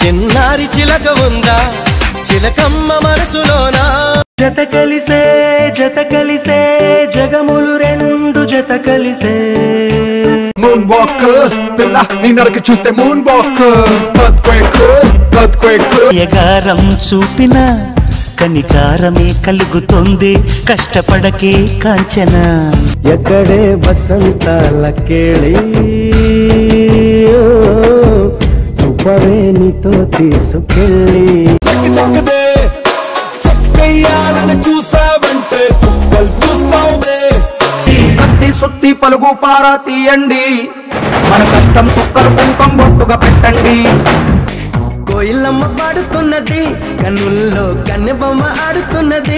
చిన్నారి చిలక ఉందా? చిలకమ్మ మనసులోనా? జత కలిసే జత కలిసే జగములు రెండు జత కలిసే. మూన్ వాక్ పిల్ల నీ నడక చూస్తే మూన్ వాక్ ఎర్త్క్వేక్ యగారం చూపిన కనికారమే కలుగుతుంది కష్టపడకే కాంచన. ఎక్కడే వసంతాల కేళి. నీతో తీసుకెళ్ళి. చూసావంటే సుత్తి పలుగు పారా తీయండి. మన కష్టం సుక్కలు కుంకం బొట్టుగా పెట్టండి. కోయిలమ్మ పాడుతున్నది కన్నుల్లో కన్నెబొమ్మ ఆడుతున్నది.